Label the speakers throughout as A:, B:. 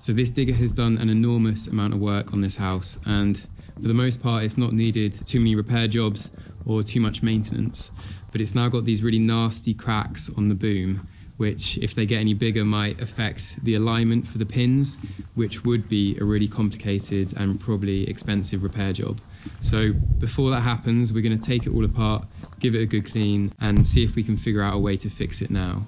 A: So this digger has done an enormous amount of work on this house and for the most part it's not needed too many repair jobs or too much maintenance. But it's now got these really nasty cracks on the boom which if they get any bigger might affect the alignment for the pins, which would be a really complicated and probably expensive repair job. So before that happens, we're gonna take it all apart, give it a good clean and see if we can figure out a way to fix it now.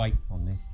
B: Yeah, the weights on this.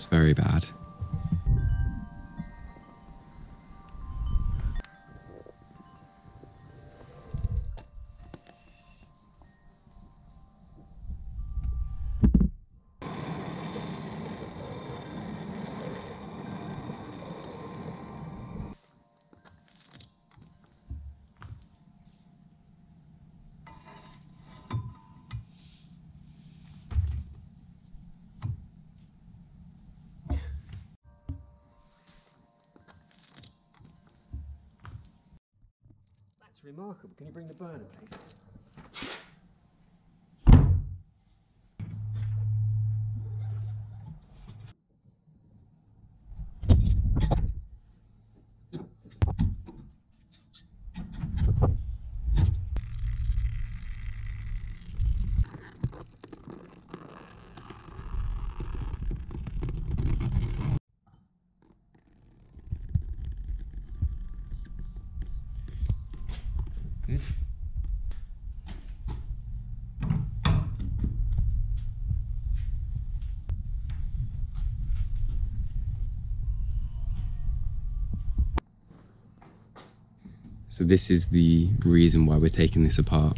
B: That's
A: very bad.
B: That's remarkable. Can you bring the burner, please?
A: So this is the reason why we're taking this apart.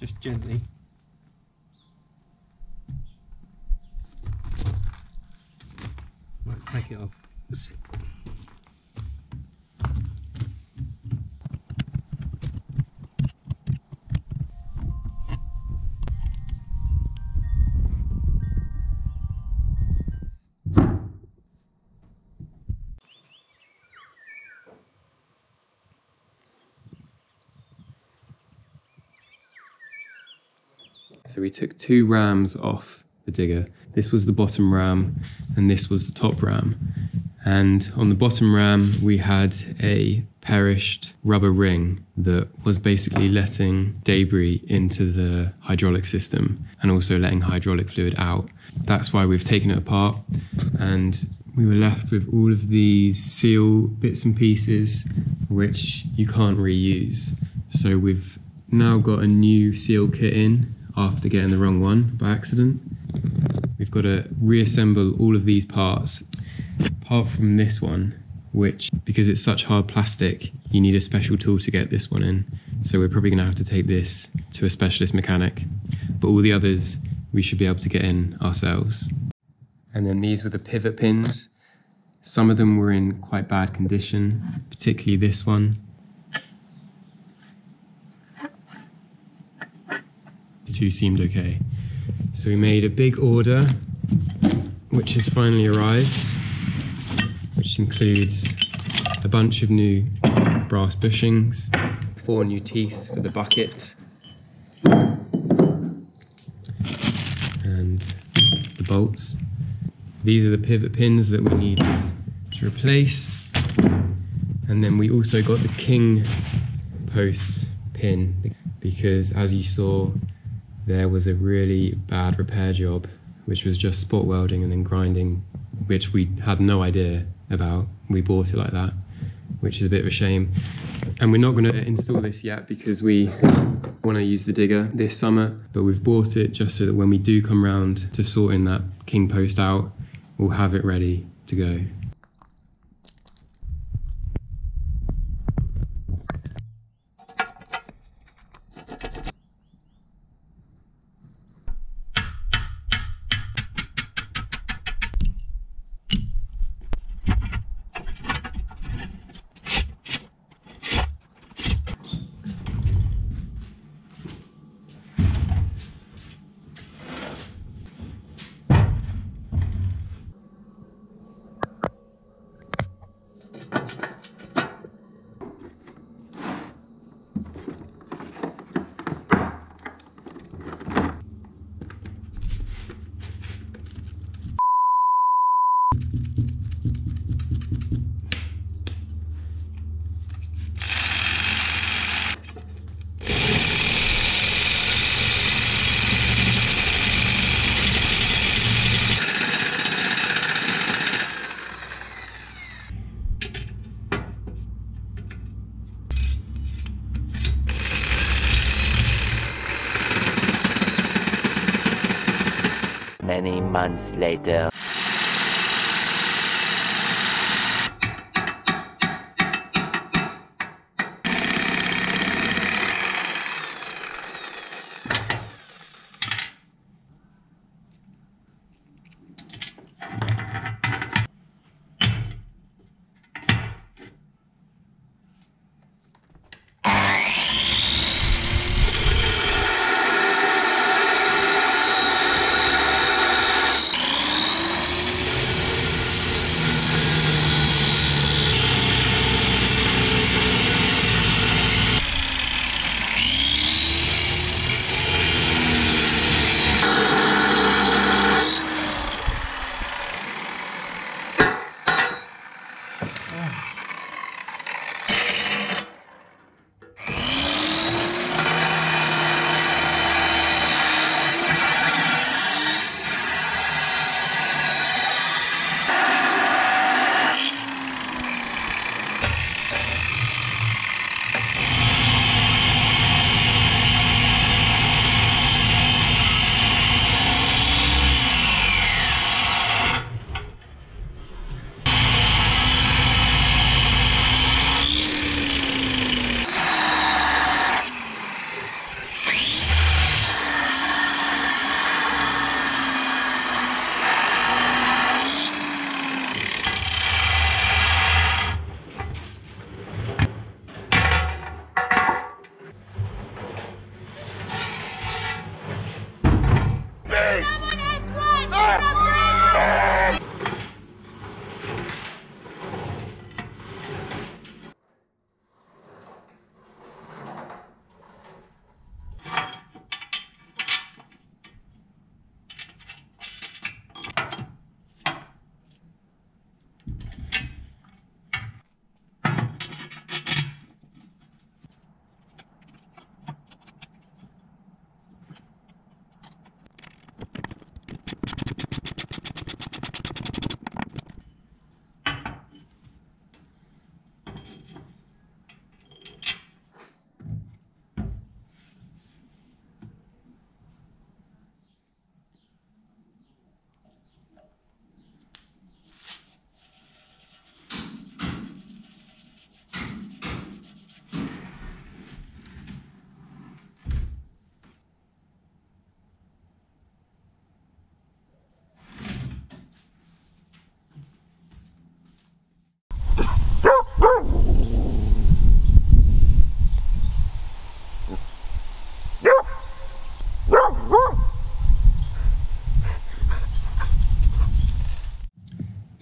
B: Just gently.
A: So we took two rams off the digger. This was the bottom ram and this was the top ram. And on the bottom ram, we had a perished rubber ring that was basically letting debris into the hydraulic system and also letting hydraulic fluid out. That's why we've taken it apart and we were left with all of these seal bits and pieces which you can't reuse. So we've now got a new seal kit in after getting the wrong one by accident. We've got to reassemble all of these parts apart from this one which because it's such hard plastic you need a special tool to get this one in. So we're probably going to have to take this to a specialist mechanic. But all the others we should be able to get in ourselves. And then these were the pivot pins. Some of them were in quite bad condition particularly this one. These two seemed okay so we made a big order which has finally arrived which includes a bunch of new brass bushings, four new teeth for the bucket, and the bolts. These are the pivot pins that we need to replace. And then we also got the king post pin because as you saw, there was a really bad repair job, which was just spot welding and then grinding, which we had no idea about. We bought it like that, which is a bit of a shame. And we're not going to install this yet because we want to use the digger this summer, but we've bought it just so that when we do come round to sorting that king post out, we'll have it ready to go.
C: Months later.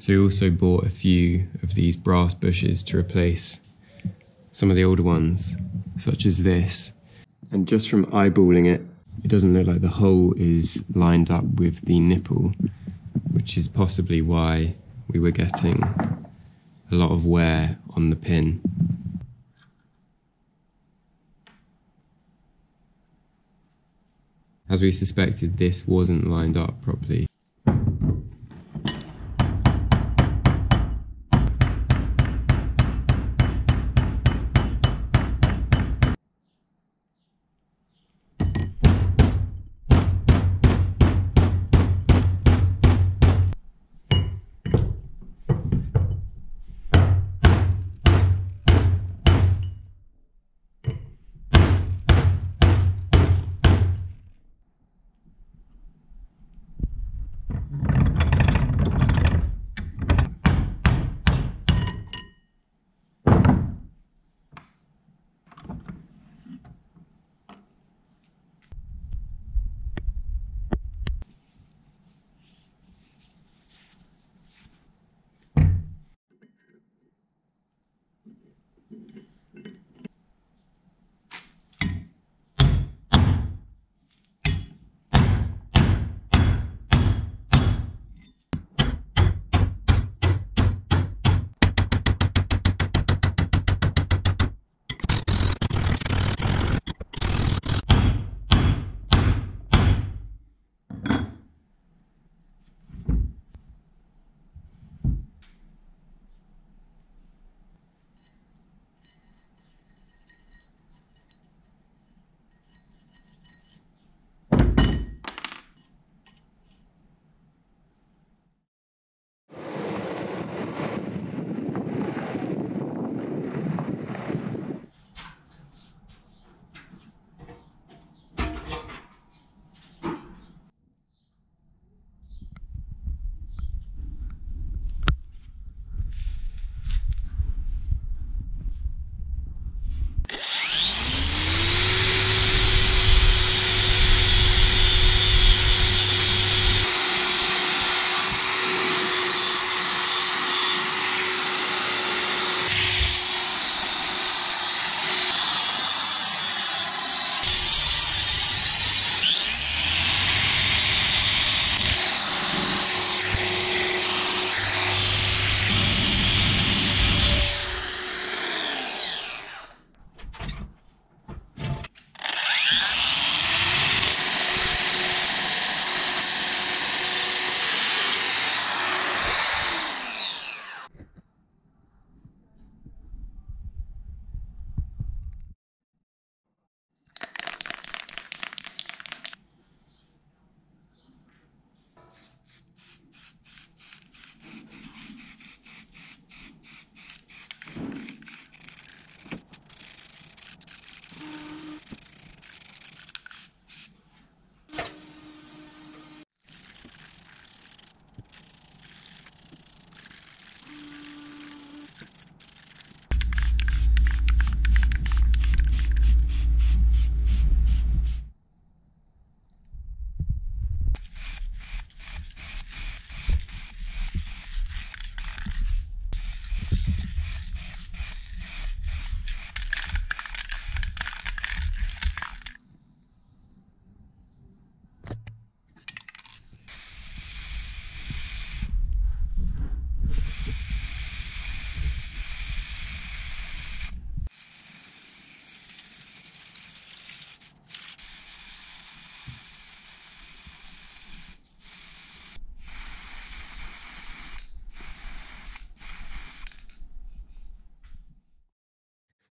A: So we also bought a few of these brass bushes to replace some of the older ones, such as this. And just from eyeballing it, it doesn't look like the hole is lined up with the nipple, which is possibly why we were getting a lot of wear on the pin. As we suspected, this wasn't lined up properly.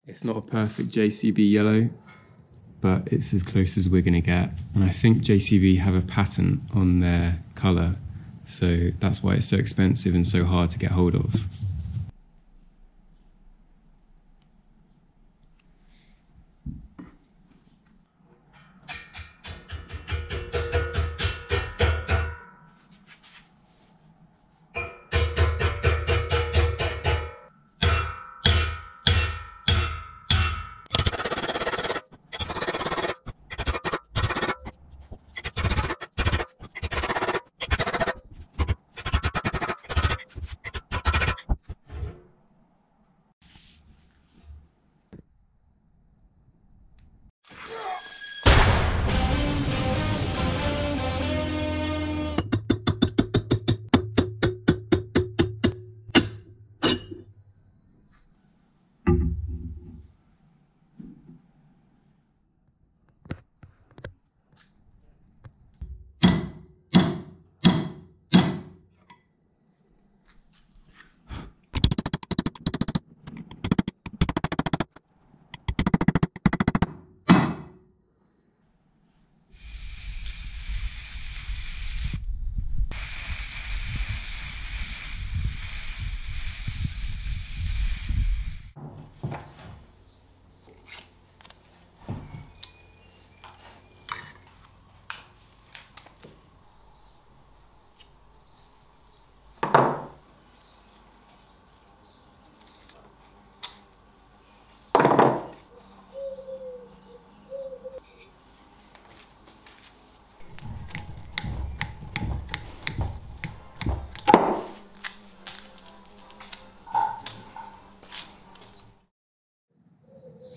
A: It's not a perfect JCB yellow, but it's as close as we're going to get. And I think JCB have a patent on their colour, so that's why it's so expensive and so hard to get hold of.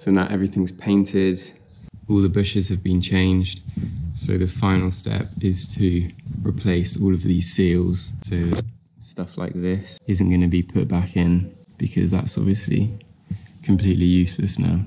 A: So now everything's painted, all the bushes have been changed. So the final step is to replace all of these seals. So stuff like this isn't going to be put back in because that's obviously completely useless now.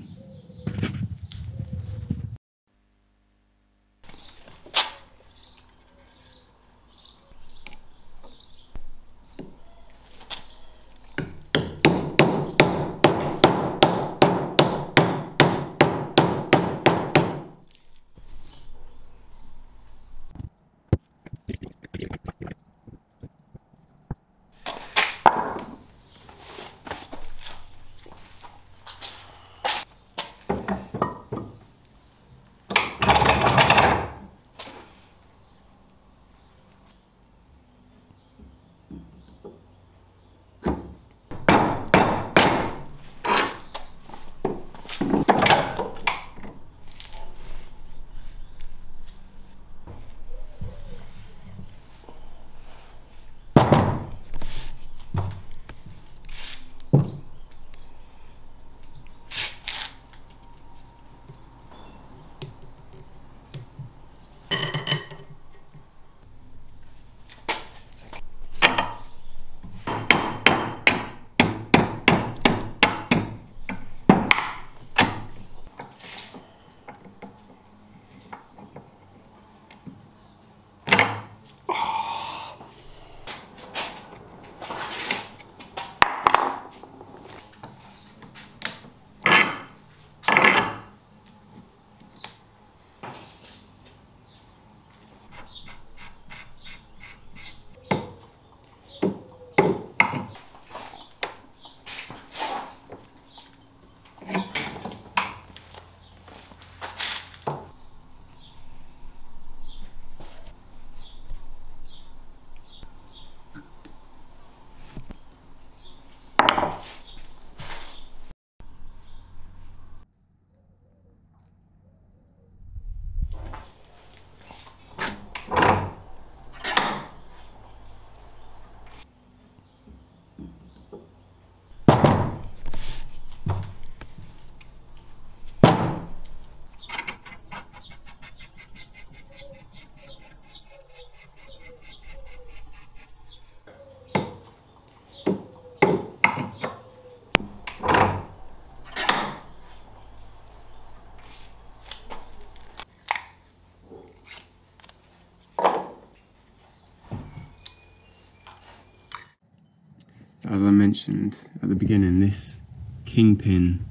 A: As I mentioned at the beginning, this kingpin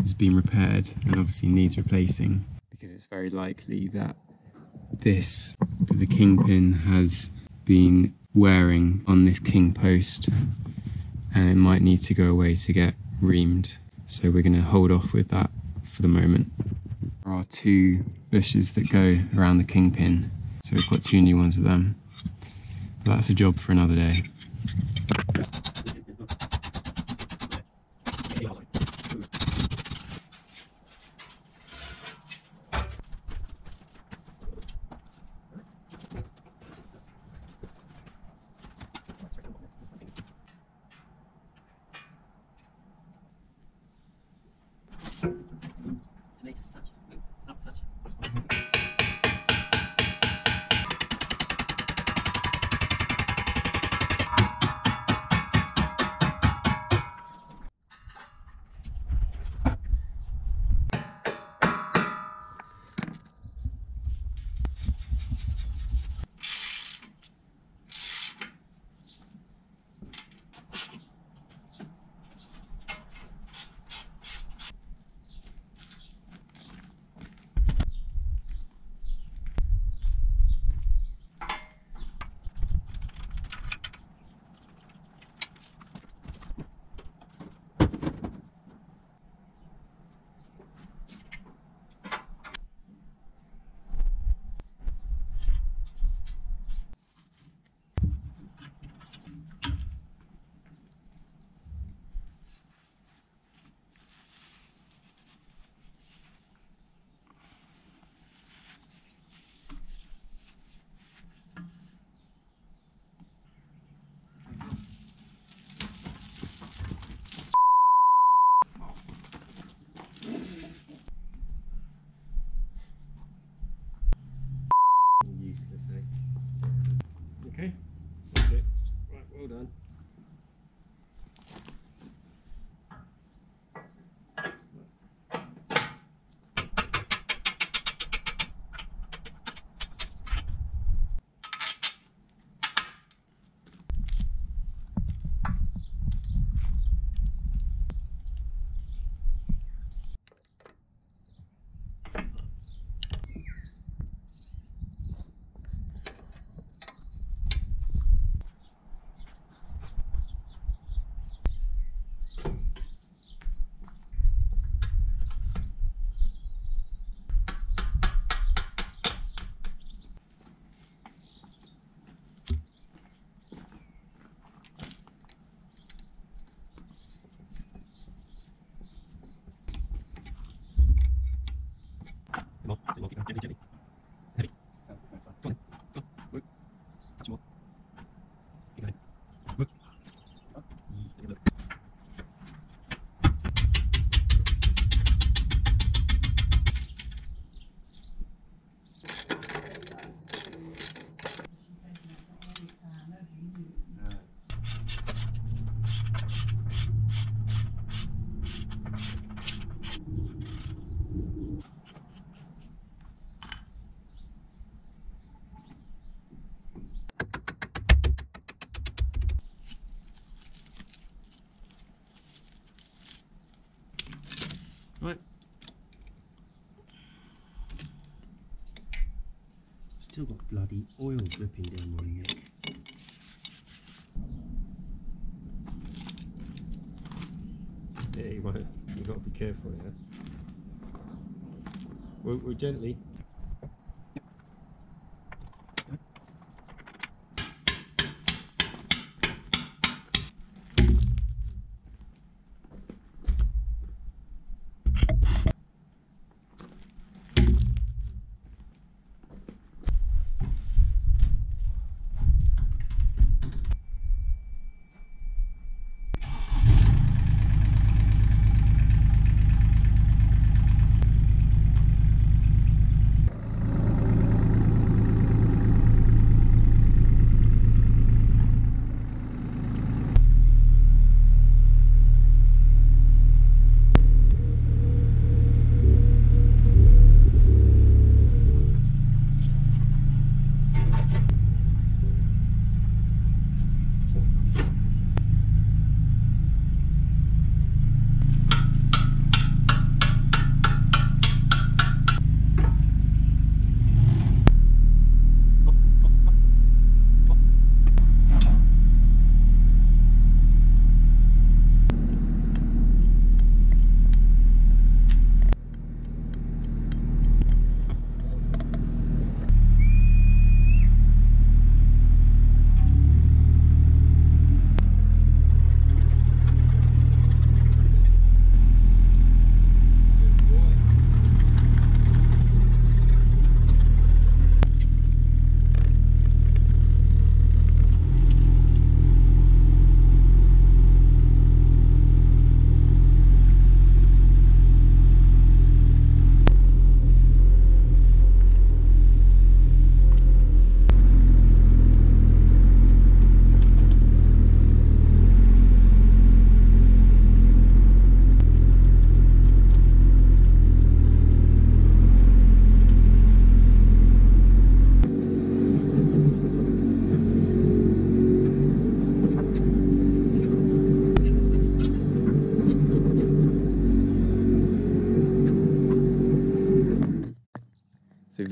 A: has been repaired and obviously needs replacing because it's very likely that this that the kingpin has been wearing on this king post and it might need to go away to get reamed. So we're going to hold off with that for the moment. There are two bushes that go around the kingpin, so we've got two new ones of them. But that's a job for another day.
B: Still got bloody oil dripping down my neck. Yeah, you won't. You've got to be careful, yeah. We'll gently.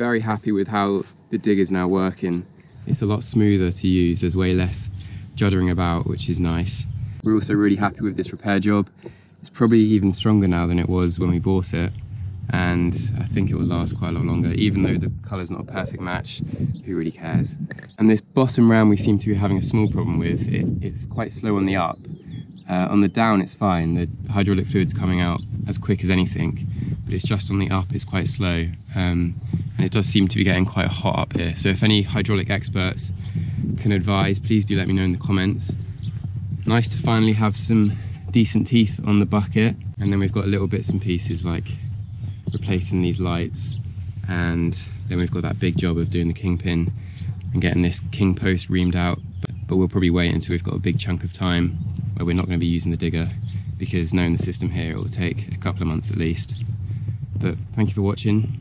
A: Very happy with how the dig is now working. It's a lot smoother to use, there's way less juddering about, which is nice. We're also really happy with this repair job. It's probably even stronger now than it was when we bought it and I think it will last quite a lot longer even though the colour's not a perfect match who really cares and this bottom ram we seem to be having a small problem with it, it's quite slow on the up uh, on the down it's fine the hydraulic fluid's coming out as quick as anything but it's just on the up it's quite slow um, and it does seem to be getting quite hot up here. So if any hydraulic experts can advise please do let me know in the comments. Nice to finally have some decent teeth on the bucket. And then we've got little bits and pieces like replacing these lights. And then we've got that big job of doing the kingpin and getting this king post reamed out. But, but we'll probably wait until we've got a big chunk of time where we're not going to be using the digger because knowing the system here it will take a couple of months at least. But thank you for watching